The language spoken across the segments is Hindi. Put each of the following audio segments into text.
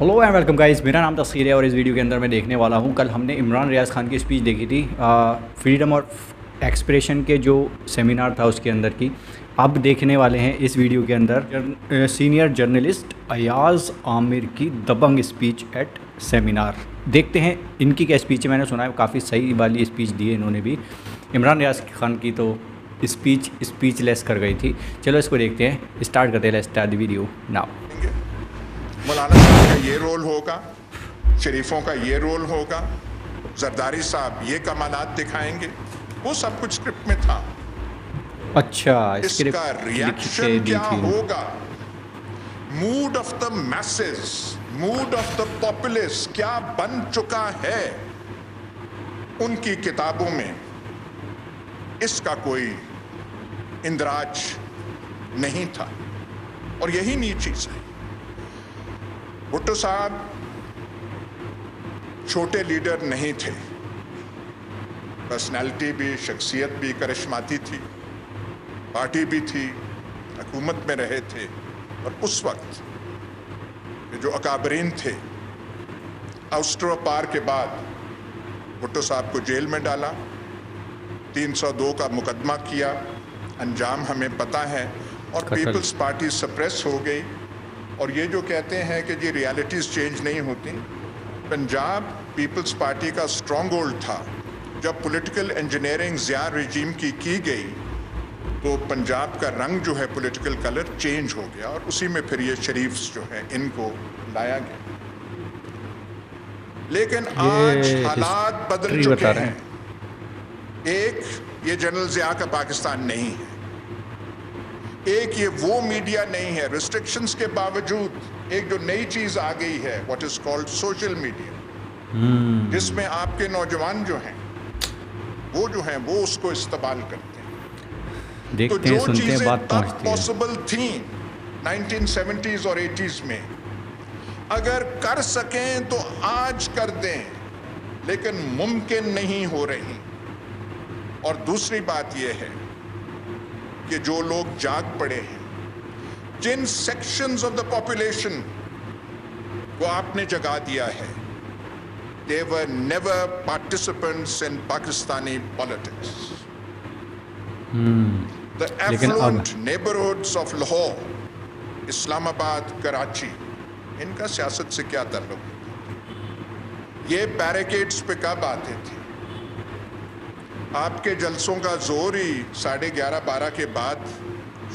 हेलो एंड वेलकम गाइस मेरा नाम तस्वीर है और इस वीडियो के अंदर मैं देखने वाला हूँ। कल हमने इमरान रियाज खान की स्पीच देखी थी फ्रीडम और एक्सप्रेशन के जो सेमिनार था उसके अंदर की। अब देखने वाले हैं इस वीडियो के अंदर जर, सीनियर जर्नलिस्ट अयाज आमिर की दबंग स्पीच एट सेमिनार देखते हैं इनकी क्या स्पीच मैंने सुना है काफ़ी सही वाली स्पीच दी है इन्होंने भी। इमरान रियाज खान की तो स्पीच स्पीच लेस कर गई थी। चलो इसको देखते हैं। स्टार्ट करते हैं। स्टार्ट वीडियो नाउ ये रोल होगा शरीफों का ये रोल होगा जरदारी साहब ये कमानात दिखाएँगे। वो सब कुछ स्क्रिप्ट में था। अच्छा इसका रिएक्शन क्या होगा? Mood of the message mood of the populace क्या बन चुका है? उनकी किताबों में इसका कोई इंदराज नहीं था। और यही नी चीज़ है। भुट्टो साहब छोटे लीडर नहीं थे। पर्सनालिटी भी शख्सियत भी करिश्माती थी। पार्टी भी थी हुकूमत में रहे थे। और उस वक्त जो अकाबरीन थे आउस्ट्रो पार के बाद भुट्टो साहब को जेल में डाला। 302 का मुकदमा किया। अंजाम हमें पता है। और पीपल्स पार्टी सप्रेस हो गई। और ये जो कहते हैं कि जी रियलिटीज़ चेंज नहीं होती पंजाब पीपल्स पार्टी का स्ट्रॉन्ग होल्ड था। जब पॉलिटिकल इंजीनियरिंग ज़िया रजीम की की गई तो पंजाब का रंग जो है पॉलिटिकल कलर चेंज हो गया और उसी में फिर ये शरीफ जो है इनको लाया गया। लेकिन आज हालात बदल चुके हैं। एक ये जनरल ज़िया का पाकिस्तान नहीं है। एक ये वो मीडिया नहीं है रिस्ट्रिक्शंस के बावजूद एक जो नई चीज़ आ गई है what is called social media जिसमें आपके नौजवान जो हैं वो जो हैं वो उसको इस्तेमाल करते हैं। देखते तो जो चीज़ें तब पॉसिबल थी 1970s और 80s में। अगर कर सकें तो आज कर दें लेकिन मुमकिन नहीं हो रही। और दूसरी बात यह है कि जो लोग जाग पड़े हैं जिन सेक्शंस ऑफ़ द पॉपुलेशन को आपने जगा दिया है they were never participants in Pakistani politics the affluent neighbourhoods of Lahore Islamabad Karachi इनका सियासत से क्या ताल्लुक? ये बैरिकेड्स पे कब आते थे? आपके जलसों का ज़ोर ही साढ़े ग्यारह बारह के बाद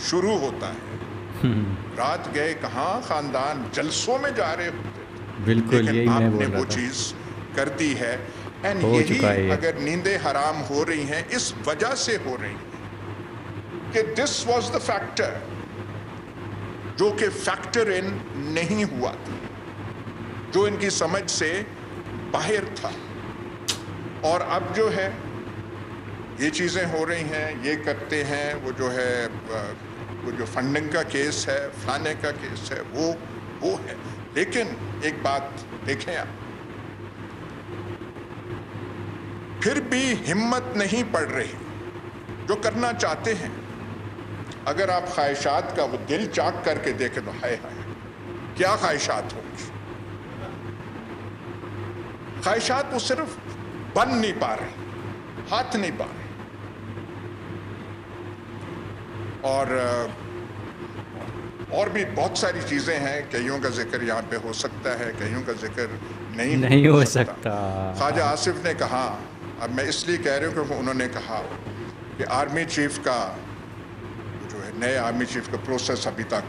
शुरू होता है। हम्म। रात गए कहा खानदान? जलसों में जा रहे होते बिल्कुल यही आपने मैं वो चीज़ कर दी है। एंड यही अगर नींदें हराम हो रही हैं इस वजह से हो रही हैं कि दिस वाज द फैक्टर जो कि फैक्टर इन नहीं हुआ था जो इनकी समझ से बाहर था। और अब जो है ये चीज़ें हो रही हैं, ये करते हैं, वो जो है वो जो फंडिंग का केस है, फलाने का केस है, वो वो है। लेकिन एक बात देखें आप, फिर भी हिम्मत नहीं पड़ रही, जो करना चाहते हैं। अगर आप ख्वाहिशात का वो दिल चाक करके देखें तो हाय हाय, क्या ख्वाहिशात होंगी? ख्वाहिशात वो सिर्फ़ बन नहीं पा रहे, हाथ नहीं पा रहे। और और भी बहुत सारी चीज़ें हैं कईयों का ज़िक्र यहाँ पे हो सकता है कईयों का ज़िक्र नहीं नहीं हो सकता। ख्वाजा आसिफ ने कहा अब मैं इसलिए कह रही हूँ क्योंकि उन्होंने कहा कि आर्मी चीफ का जो है नए आर्मी चीफ का प्रोसेस अभी तक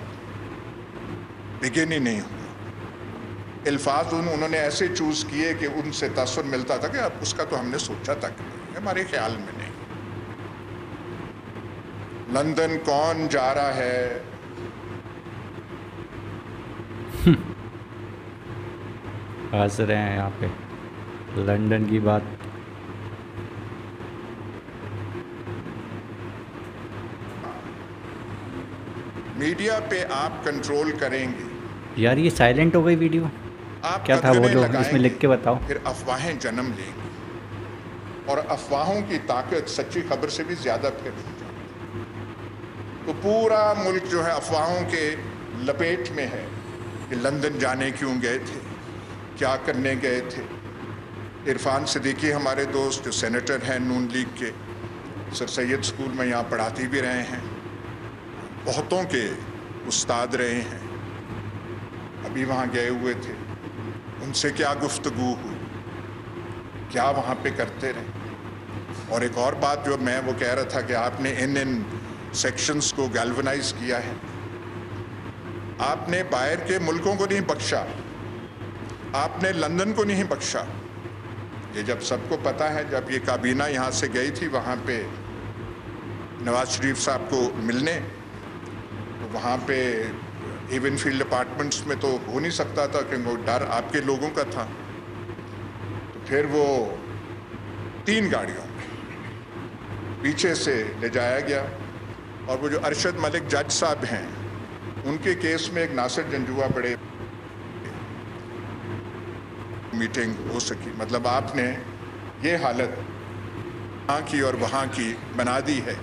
बिगिन ही नहीं हुआ। अल्फाज उन उन्होंने ऐसे चूज़ किए कि उनसे तसर मिलता था कि अब उसका तो हमने सोचा तक हमारे ख्याल में। लंदन कौन जा रहा है? हंस रहे हैं यहाँ पे। लंदन की बात। मीडिया पे आप कंट्रोल करेंगे। यार ये साइलेंट हो गई वीडियो। आप क्या था वो जो इसमें लिख के बताओ। फिर अफवाहें जन्म लेंगी। और अफवाहों की ताकत सच्ची खबर से भी ज़्यादा फिर तो पूरा मुल्क जो है अफवाहों के लपेट में है कि लंदन जाने क्यों गए थे? क्या करने गए थे? इरफान सिद्दीकी हमारे दोस्त जो सेनेटर हैं नून लीग के, सर सैयद स्कूल में यहाँ पढ़ाती भी रहे हैं। बहुतों के उस्ताद रहे हैं। अभी वहाँ गए हुए थे। उनसे क्या गुफ्तगु हुई? क्या वहाँ पे करते रहे? और एक और बात जो मैं वो कह रहा था कि आपने इन इन सेक्शंस को गैल्वनाइज किया है। आपने बाहर के मुल्कों को नहीं बख्शा। आपने लंदन को नहीं बख्शा। ये जब सबको पता है, जब ये काबीना यहाँ से गई थी, वहाँ पे नवाज़ शरीफ साहब को मिलने तो वहाँ पे इवन फ़ील्ड अपार्टमेंट्स में तो हो नहीं सकता था क्योंकि वो डर आपके लोगों का था। तो फिर वो तीन गाड़ियों पीछे से ले जाया गया। और वो जो अरशद मलिक जज साहब हैं उनके केस में एक नासिर जंजुआ बड़े मीटिंग हो सकी। मतलब आपने ये हालत यहाँ की और वहाँ की बना दी है।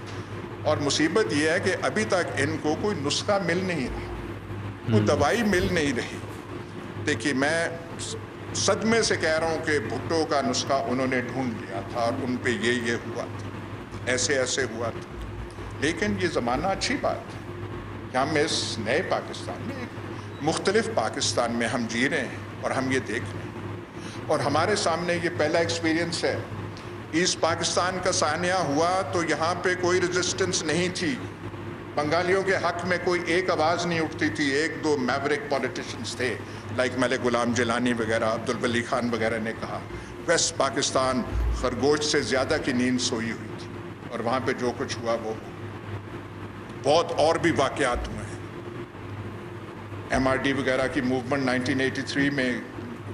और मुसीबत ये है कि अभी तक इनको कोई नुस्खा मिल नहीं रहा। कोई हम्म। दवाई मिल नहीं रही। देखिए मैं सदमे से कह रहा हूँ कि भुट्टो का नुस्खा उन्होंने ढूंढ लिया था और उन पे ये ये हुआ था। ऐसे ऐसे हुआ था। लेकिन ये ज़माना अच्छी बात है कि हम इस नए पाकिस्तान में एक मुख्तलिफ़ पाकिस्तान में हम जी रहे हैं और हम ये देख रहे हैं। और हमारे सामने ये पहला एक्सपीरियंस है। ईस्ट पाकिस्तान का सानिया हुआ तो यहाँ पे कोई रेजिस्टेंस नहीं थी। बंगालियों के हक में कोई एक आवाज़ नहीं उठती थी। एक दो मैवरिक पॉलिटिशियंस थे लाइक मलिक गुलाम जिलानी वगैरह, अब्दुल वली खान वगैरह ने कहा। वेस्ट पाकिस्तान खरगोश से ज़्यादा की नींद सोई हुई थी और वहाँ पे जो कुछ हुआ वो बहुत और भी वाक़ात हुए हैं। एम वगैरह की मूवमेंट 1983 में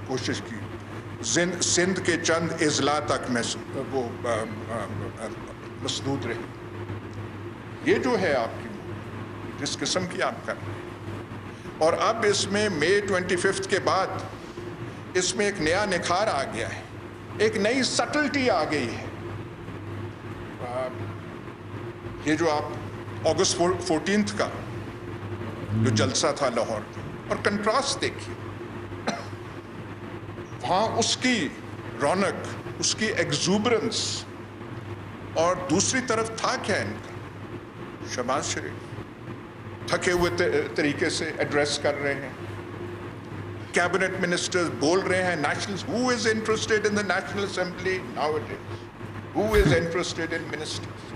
कोशिश की। सिंध के चंद अजला तक में वो अ, अ, मसदूद रही। ये जो है आपकी जिस किस्म की आप कर रहे हैं। और अब इसमें मई ट्वेंटी फिफ्थ के बाद इसमें एक नया निखार आ गया है। एक नई सटल्टी आ गई है। ये जो आप अगस्त फोर्टीन का, जो जलसा था लाहौर में। और कंट्रास्ट देखिए। वहाँ उसकी रौनक, उसकी एग्जूबरेंस और दूसरी तरफ़ था क्या इनका? शबाज शरीफ। थके हुए तरीके से एड्रेस कर रहे हैं। कैबिनेट मिनिस्टर्स बोल रहे हैं national who is interested in the national assembly now it is who is interested in ministers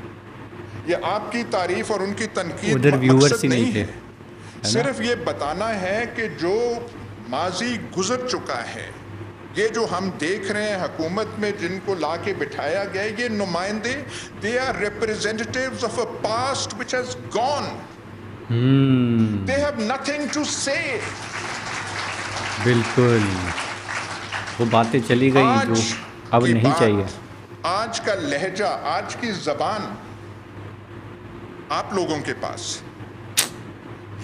ये आपकी तारीफ़ और उनकी तनकीद उधर ही नहीं थे, है सिर्फ़ ये बताना है कि जो माजी गुजर चुका है ये जो हम देख रहे हैं हकूमत में जिनको ला के बिठाया गया ये नुमाइंदे they are representative of a past which has gone they have nothing to say बिल्कुल। वो बातें चली गई जो अब नहीं चाहिए। आज का लहजा आज की जबान आप लोगों के पास।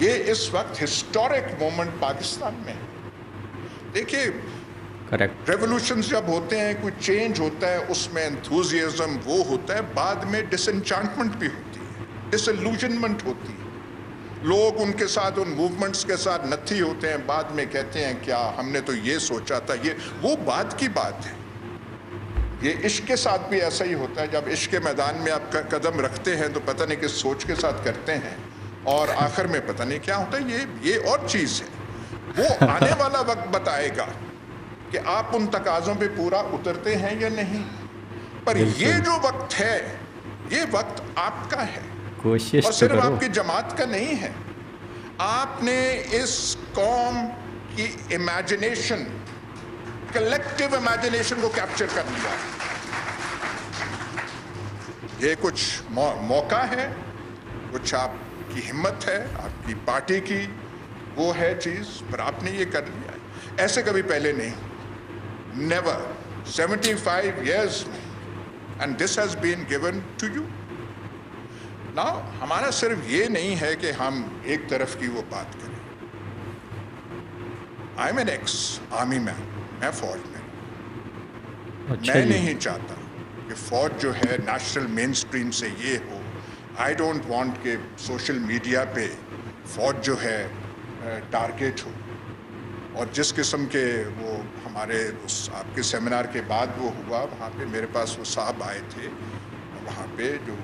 ये इस वक्त हिस्टोरिक मोमेंट पाकिस्तान में। देखिए करेक्ट रेवोल्यूशन जब होते हैं कोई चेंज होता है उसमें एंथुजियाज्म वो होता है बाद में डिसएंचांटमेंट भी होती है डिसल्यूजनमेंट होती है। लोग उनके साथ उन मूवमेंट्स के साथ नथी होते हैं बाद में कहते हैं क्या हमने तो ये सोचा था? ये वो बात की बात है। ये इश्क के साथ भी ऐसा ही होता है जब इश्क के मैदान में आप कदम रखते हैं तो पता नहीं किस सोच के साथ करते हैं और आखिर में पता नहीं क्या होता है ये ये और चीज़ है। वो आने वाला वक्त बताएगा कि आप उन तकाजों पे पूरा उतरते हैं या नहीं। पर ये जो वक्त है ये वक्त आपका है। कोशिश और तो सिर्फ़ आपकी जमात का नहीं है। आपने इस कौम की इमेजिनेशन कलेक्टिव इमेजिनेशन को कैप्चर कर लिया ये कुछ मौ, मौका है कुछ आपकी हिम्मत है आपकी पार्टी की वो है चीज़ पर आपने ये कर लिया ऐसे कभी पहले नहीं। Never 75 years and this has been given to you ना हमारा सिर्फ़ ये नहीं है कि हम एक तरफ़ की वो बात करें। I am an ex army man मैं फौज में अच्छा मैं नहीं चाहता कि फौज जो है नेशनल मेन स्ट्रीम से ये हो। आई डोंट वांट के सोशल मीडिया पे फौज जो है टारगेट हो। और जिस किस्म के वो हमारे उस आपके सेमिनार के बाद वो हुआ वहाँ पे मेरे पास वो साहब आए थे। वहाँ पे जो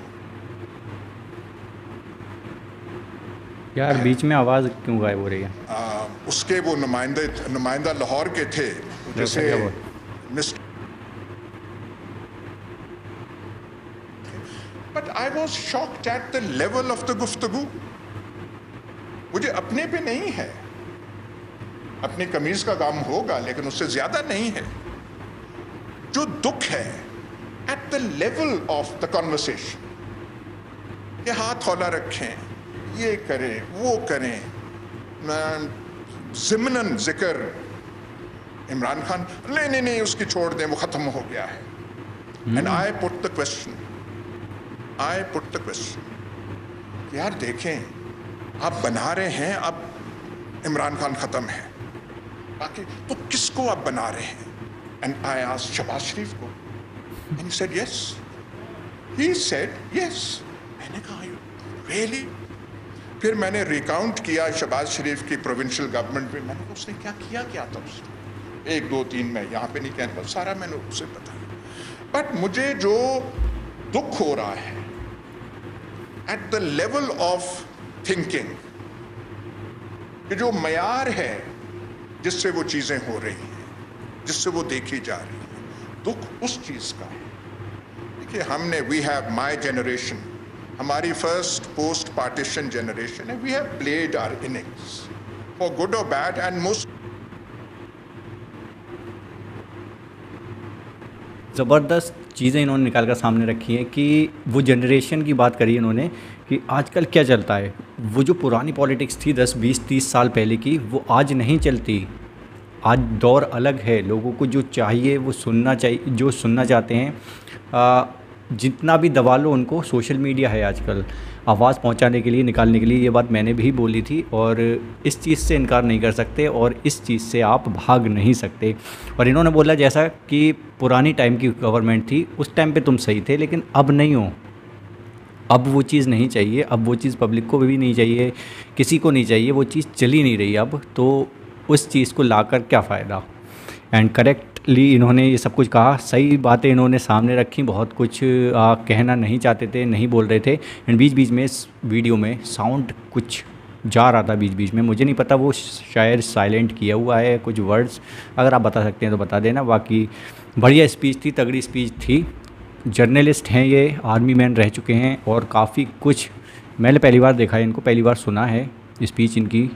यार बीच में आवाज़ क्यों गायब हो रही है? आ, उसके वो नुमाइंदे नुमाइंदा लाहौर के थे जैसे mister but I was shocked at the level of the गुफ्तगु। मुझे अपने पे नहीं है। अपनी कमीज का काम होगा लेकिन उससे ज़्यादा नहीं है। जो दुख है at the level of the conversation के हाथ हौला रखें। ये करें वो करें। जिमनन ज़िक्र इमरान खान नहीं नहीं नहीं उसकी छोड़ दें वो ख़त्म हो गया है। And I put the question I put the question यार देखें आप बना रहे हैं अब इमरान खान ख़त्म है। बाकी तो किसको आप बना रहे हैं? एंड आई आज शबाज शरीफ को। And said yes he said yes मैंने कहा यू रियली फिर मैंने रिकाउंट किया शबाज शरीफ की प्रोविंशियल गवर्नमेंट में मैंने उसने क्या किया, क्या था उसने? एक, दो, तीन, में यहाँ पे नहीं कहना सारा मैंने उसे बताया बट मुझे जो दुख हो रहा है at the level of thinking जो मैार है, जिससे वो चीज़ें हो रही हैं, जिससे वो देखी जा रही हैं, दुख उस चीज़ का है। देखिए, हमने वी हैव माई जनरेशन हमारी फ़र्स्ट पोस्ट पार्टीशन जनरेशन है। We have played our innings for good और बैड एंड मोस्ट ज़बरदस्त चीज़ें इन्होंने निकाल कर सामने रखी हैं कि वो जनरेशन की बात करी इन्होंने कि आजकल क्या चलता है। वो जो पुरानी पॉलिटिक्स थी 10 20 30 साल पहले की वो आज नहीं चलती। आज दौर अलग है। लोगों को जो चाहिए वो सुनना चाहिए जो सुनना चाहते हैं आ, जितना भी दबा लो, उनको सोशल मीडिया है आजकल। आवाज़ पहुँचाने के लिए, निकालने के लिए ये बात मैंने भी बोली थी और इस चीज़ से इनकार नहीं कर सकते और इस चीज़ से आप भाग नहीं सकते। और इन्होंने बोला जैसा कि पुरानी टाइम की गवर्नमेंट थी, उस टाइम पे तुम सही थे, लेकिन अब नहीं हो। अब वो चीज़ नहीं चाहिए, अब वो चीज़ पब्लिक को भी नहीं चाहिए, किसी को नहीं चाहिए, वो चीज़ चली नहीं रही अब तो उस चीज़ को ला क्या फ़ायदा? एंड करेक्ट ली इन्होंने ये सब कुछ कहा। सही बातें इन्होंने सामने रखी बहुत कुछ आ, कहना नहीं चाहते थे नहीं बोल रहे थे। एंड बीच बीच में इस वीडियो में साउंड कुछ जा रहा था बीच बीच में। मुझे नहीं पता वो शायद साइलेंट किया हुआ है कुछ वर्ड्स। अगर आप बता सकते हैं तो बता देना। बाकी बढ़िया स्पीच थी तगड़ी स्पीच थी। जर्नलिस्ट हैं ये आर्मी मैन रह चुके हैं और काफ़ी कुछ मैंने पहली बार देखा है इनको पहली बार सुना है स्पीच इनकी।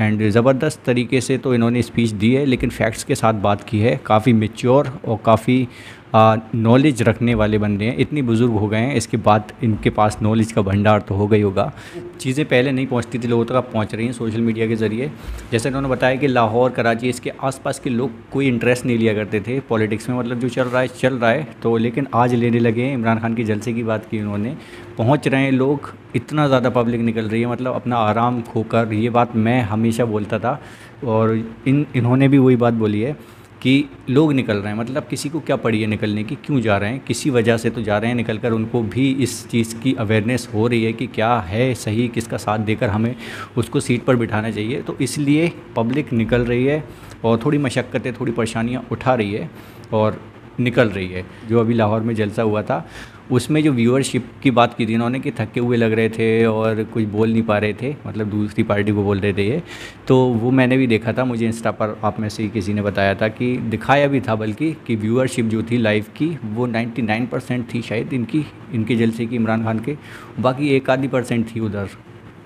एंड ज़बरदस्त तरीके से तो इन्होंने स्पीच दी है, लेकिन फैक्ट्स के साथ बात की है। काफ़ी मेच्योर और काफ़ी नॉलेज रखने वाले बंदे हैं। इतनी बुज़ुर्ग हो गए हैं, इसके बाद इनके पास नॉलेज का भंडार तो हो गई होगा। चीज़ें पहले नहीं पहुँचती थी, लोगों तक अब पहुँच रही हैं सोशल मीडिया के ज़रिए। जैसे इन्होंने बताया कि लाहौर, कराची, इसके आसपास के लोग कोई इंटरेस्ट नहीं लिया करते थे। पॉलिटिक्स में मतलब जो चल रहा है, चल रहा है। तो लेकिन आज लेने लगे हैं। इमरान खान के जलसे की बात की उन्होंने। पहुँच रहे हैं लोग, इतना ज़्यादा पब्लिक निकल रही है। मतलब अपना आराम खोकर, ये बात मैं हमेशा बोलता था और इन, इन्होंने भी वही बात बोली है कि लोग निकल रहे हैं मतलब किसी को क्या पड़ी है निकलने की, क्यों जा रहे हैं, किसी वजह से तो जा रहे हैं निकल कर उनको भी इस चीज़ की अवेयरनेस हो रही है कि क्या है सही, किसका साथ देकर हमें उसको सीट पर बिठाना चाहिए। तो इसलिए पब्लिक निकल रही है और थोड़ी मशक्क़तें, थोड़ी परेशानियाँ उठा रही है और निकल रही है जो अभी लाहौर में जलसा हुआ था। उसमें जो व्यूअरशिप की बात की थी इन्होंने कि थके हुए लग रहे थे और कुछ बोल नहीं पा रहे थे मतलब दूसरी पार्टी को बोल रहे थे ये। तो वो मैंने भी देखा था मुझे इंस्टा पर आप में से ही किसी ने बताया था कि दिखाया भी था बल्कि कि व्यूअरशिप जो थी लाइव की वो 99 परसेंट थी शायद इनकी इनके जलसे की इमरान खान के बाकी एक आधी परसेंट थी उधर।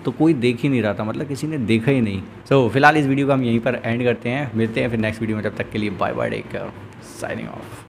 तो कोई देख ही नहीं रहा था मतलब किसी ने देखा ही नहीं। सो so, फ़िलहाल इस वीडियो को हम यहीं पर एंड करते हैं मिलते हैं फिर नेक्स्ट वीडियो में तब तक के लिए bye bye take signing off